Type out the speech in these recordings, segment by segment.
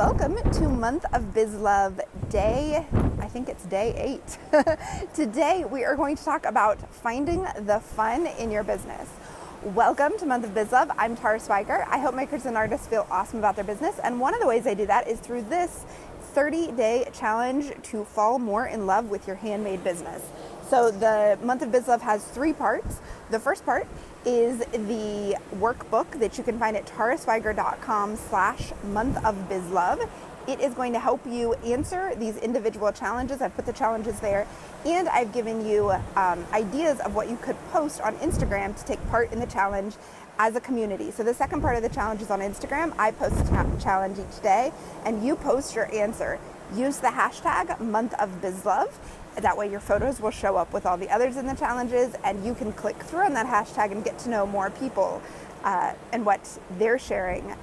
welcome to Month of Biz Love Day. I think it's day eight. Today we are going to talk about finding the fun in your business. Welcome to Month of Biz Love. I'm Tara Swiger. I help makers and artists feel awesome about their business, and one of the ways I do that is through this 30 day challenge to fall more in love with your handmade business. So the month of Biz Love has three parts. The first part is the workbook that you can find at taraswiger.com slash month of biz love. It is going to help you answer these individual challenges. I've put the challenges there, and I've given you um, ideas of what you could post on Instagram to take part in the challenge as a community. So the second part of the challenge is on Instagram. I post a challenge each day, and you post your answer. Use the hashtag month of bizlove that way, your photos will show up with all the others in the challenges, and you can click through on that hashtag and get to know more people uh, and what they're sharing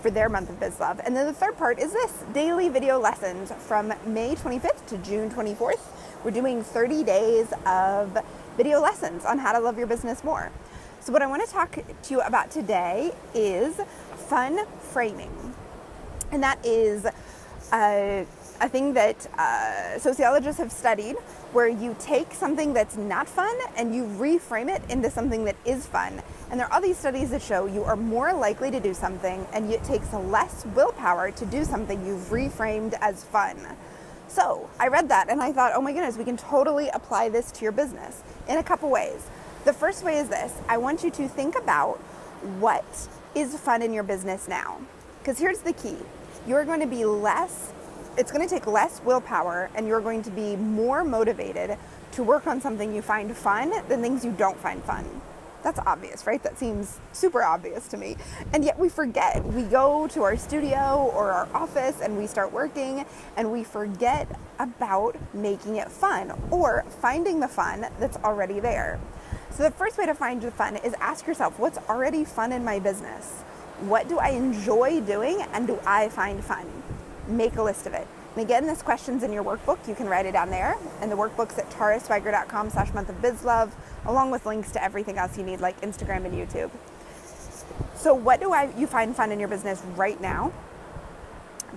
for their month of biz love. And then the third part is this daily video lessons from May 25th to June 24th. We're doing 30 days of video lessons on how to love your business more. So, what I want to talk to you about today is fun framing. And that is uh, a thing that uh, sociologists have studied where you take something that's not fun and you reframe it into something that is fun. And there are all these studies that show you are more likely to do something and it takes less willpower to do something you've reframed as fun. So I read that and I thought, oh my goodness, we can totally apply this to your business in a couple ways. The first way is this I want you to think about what is fun in your business now. Because here's the key you're going to be less it's going to take less willpower and you're going to be more motivated to work on something you find fun than things you don't find fun. That's obvious, right? That seems super obvious to me. And yet we forget. We go to our studio or our office and we start working and we forget about making it fun or finding the fun that's already there. So the first way to find the fun is ask yourself, what's already fun in my business? What do I enjoy doing and do I find fun? make a list of it. And again, this question's in your workbook. You can write it down there. And the workbook's at taraswiger.com slash month of bizlove, along with links to everything else you need, like Instagram and YouTube. So what do I you find fun in your business right now?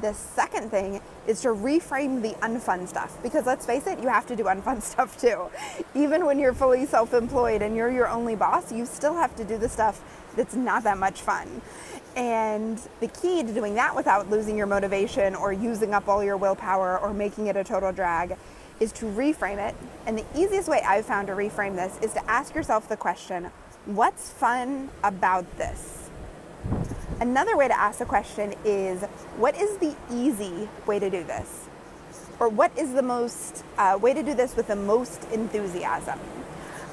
The second thing is to reframe the unfun stuff because let's face it, you have to do unfun stuff too. Even when you're fully self employed and you're your only boss, you still have to do the stuff that's not that much fun. And the key to doing that without losing your motivation or using up all your willpower or making it a total drag is to reframe it. And the easiest way I've found to reframe this is to ask yourself the question what's fun about this? Another way to ask the question is what is the easy way to do this? Or what is the most uh, way to do this with the most enthusiasm?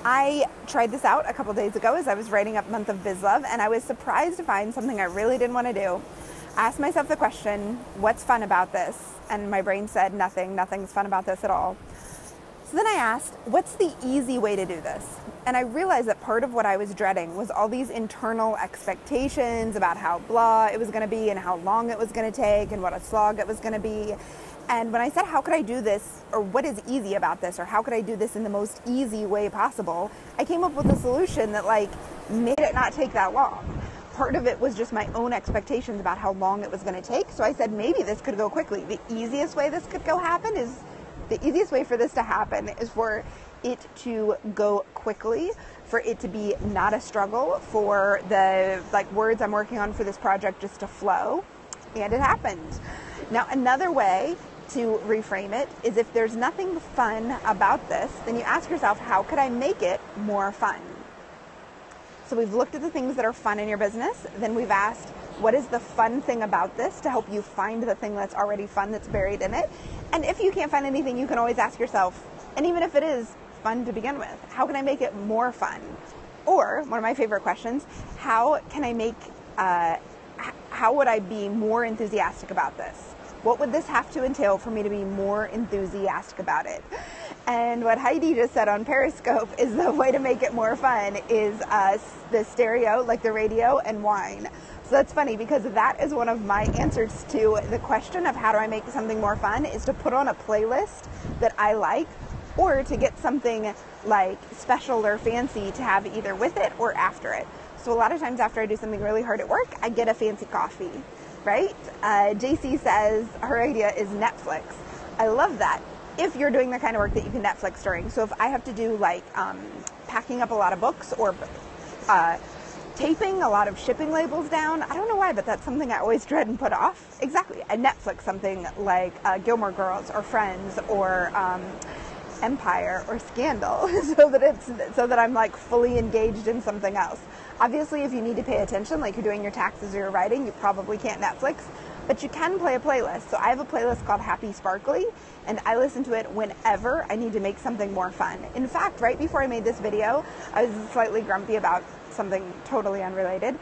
I tried this out a couple days ago as I was writing up Month of Biz Love, and I was surprised to find something I really didn't want to do. Asked myself the question, what's fun about this? And my brain said, nothing, nothing's fun about this at all. So then I asked, what's the easy way to do this? And I realized that part of what I was dreading was all these internal expectations about how blah it was going to be and how long it was going to take and what a slog it was going to be. And when I said, how could I do this, or what is easy about this, or how could I do this in the most easy way possible, I came up with a solution that like made it not take that long. Part of it was just my own expectations about how long it was going to take. So I said, maybe this could go quickly. The easiest way this could go happen is the easiest way for this to happen is for it to go quickly, for it to be not a struggle, for the like words I'm working on for this project just to flow. And it happened. Now, another way to reframe it is if there's nothing fun about this, then you ask yourself, how could I make it more fun? So we've looked at the things that are fun in your business, then we've asked, what is the fun thing about this to help you find the thing that's already fun that's buried in it? And if you can't find anything, you can always ask yourself, and even if it is fun to begin with, how can I make it more fun? Or, one of my favorite questions, how can I make, uh, how would I be more enthusiastic about this? What would this have to entail for me to be more enthusiastic about it? And what Heidi just said on Periscope is the way to make it more fun is uh, the stereo, like the radio, and wine. So that's funny because that is one of my answers to the question of how do I make something more fun is to put on a playlist that I like or to get something like special or fancy to have either with it or after it. So a lot of times after I do something really hard at work, I get a fancy coffee right? Uh, JC says her idea is Netflix. I love that. If you're doing the kind of work that you can Netflix during. So if I have to do like um, packing up a lot of books or uh, taping a lot of shipping labels down. I don't know why, but that's something I always dread and put off. Exactly. I Netflix something like uh, Gilmore Girls or Friends or um, Empire or Scandal, so that it's so that I'm like fully engaged in something else. Obviously, if you need to pay attention, like you're doing your taxes or your writing, you probably can't Netflix, but you can play a playlist. So I have a playlist called Happy Sparkly, and I listen to it whenever I need to make something more fun. In fact, right before I made this video, I was slightly grumpy about something totally unrelated.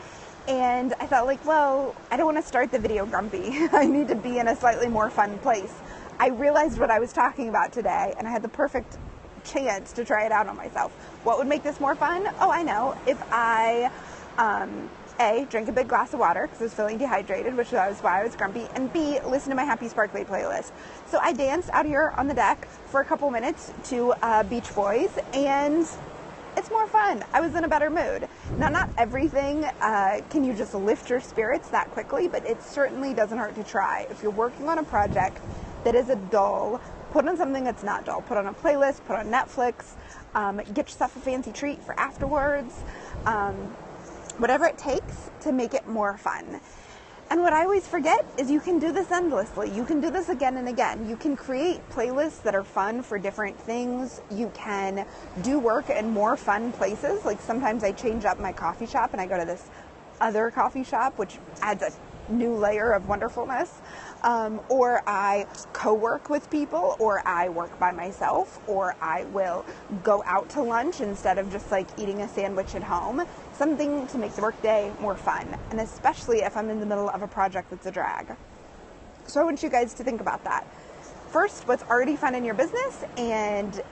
And I thought, like, well, I don't want to start the video grumpy. I need to be in a slightly more fun place. I realized what I was talking about today, and I had the perfect chance to try it out on myself. What would make this more fun? Oh, I know. If I, um, A, drink a big glass of water because I was feeling dehydrated, which was why I was grumpy, and B, listen to my Happy Sparkly playlist. So I danced out here on the deck for a couple minutes to uh, Beach Boys, and it's more fun. I was in a better mood. Now, not everything uh, can you just lift your spirits that quickly, but it certainly doesn't hurt to try. If you're working on a project that is a dull, put on something that's not dull. Put on a playlist, put on Netflix, um, get yourself a fancy treat for afterwards. Um, whatever it takes to make it more fun. And what I always forget is you can do this endlessly. You can do this again and again. You can create playlists that are fun for different things. You can do work in more fun places. Like sometimes I change up my coffee shop and I go to this other coffee shop, which adds a new layer of wonderfulness. Um, or I co work with people, or I work by myself, or I will go out to lunch instead of just like eating a sandwich at home. Something to make the workday more fun, and especially if I'm in the middle of a project that's a drag. So I want you guys to think about that. First, what's already fun in your business, and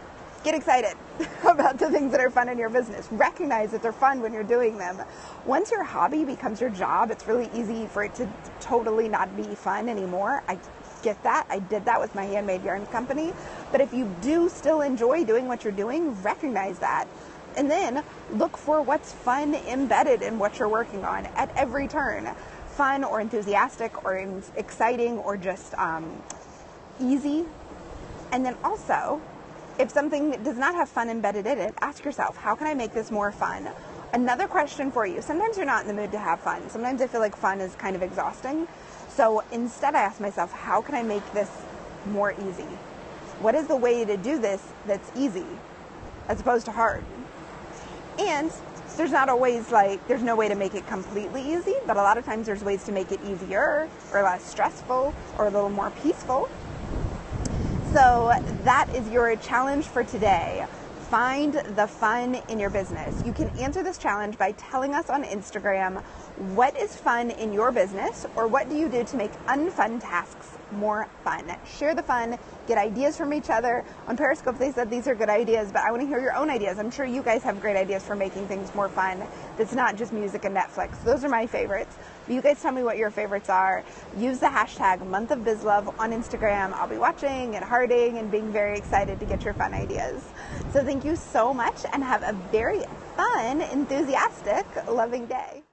get excited about the things that are fun in your business. Recognize that they're fun when you're doing them. Once your hobby becomes your job, it's really easy for it to totally not be fun anymore. I get that. I did that with my handmade yarn company. But if you do still enjoy doing what you're doing, recognize that. And then look for what's fun embedded in what you're working on at every turn. Fun or enthusiastic or exciting or just um, easy. And then also if something does not have fun embedded in it, ask yourself, how can I make this more fun? Another question for you. Sometimes you're not in the mood to have fun. Sometimes I feel like fun is kind of exhausting. So instead, I ask myself, how can I make this more easy? What is the way to do this that's easy as opposed to hard? And there's not always like, there's no way to make it completely easy, but a lot of times there's ways to make it easier or less stressful or a little more peaceful. So that is your challenge for today. Find the fun in your business. You can answer this challenge by telling us on Instagram what is fun in your business or what do you do to make unfun tasks more fun. Share the fun, get ideas from each other. On Periscope, they said these are good ideas, but I want to hear your own ideas. I'm sure you guys have great ideas for making things more fun that's not just music and Netflix. Those are my favorites. You guys tell me what your favorites are. Use the hashtag month of bizlove on Instagram. I'll be watching and hearting and being very excited to get your fun ideas. So thank you so much and have a very fun, enthusiastic, loving day.